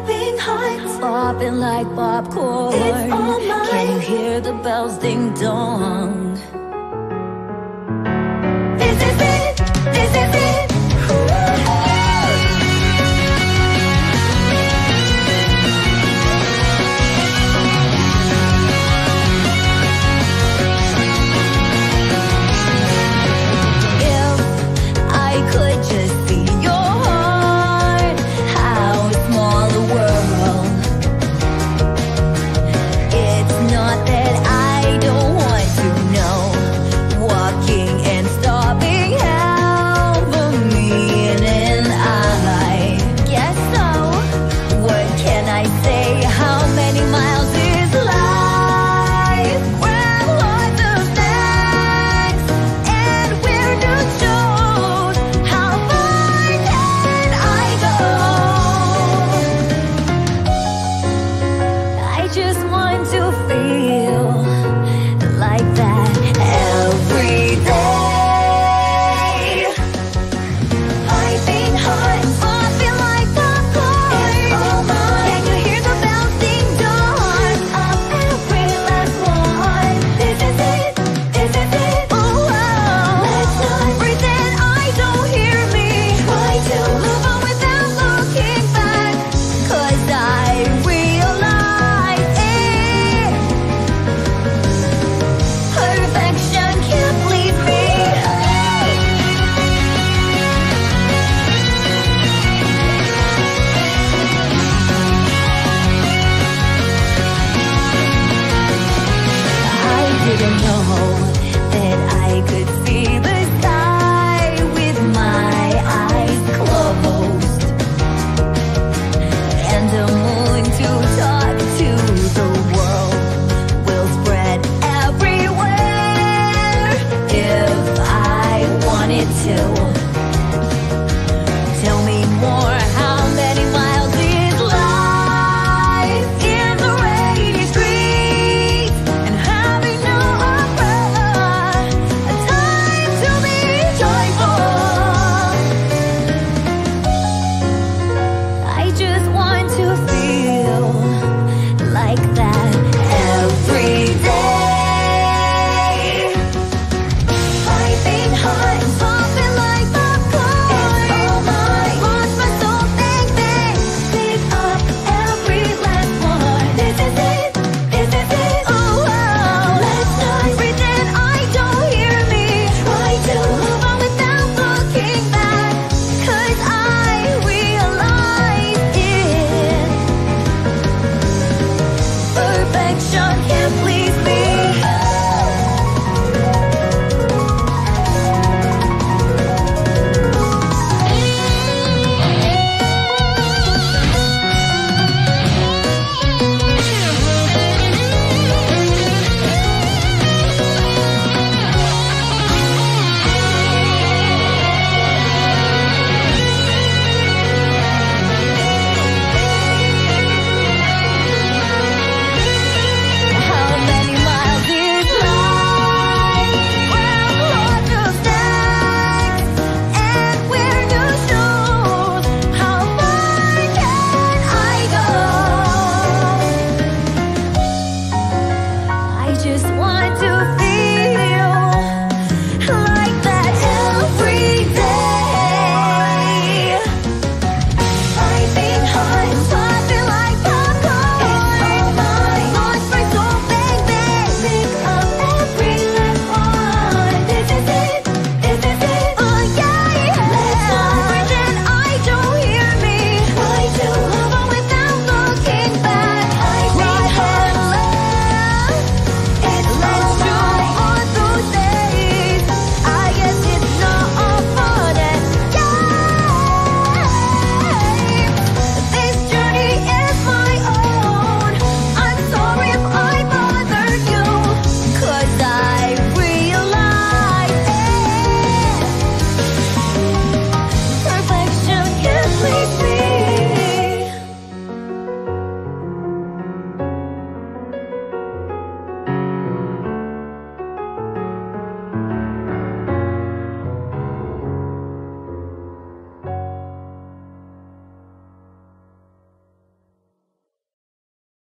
piping hot, popping like popcorn. Can you hear the bells ding dong?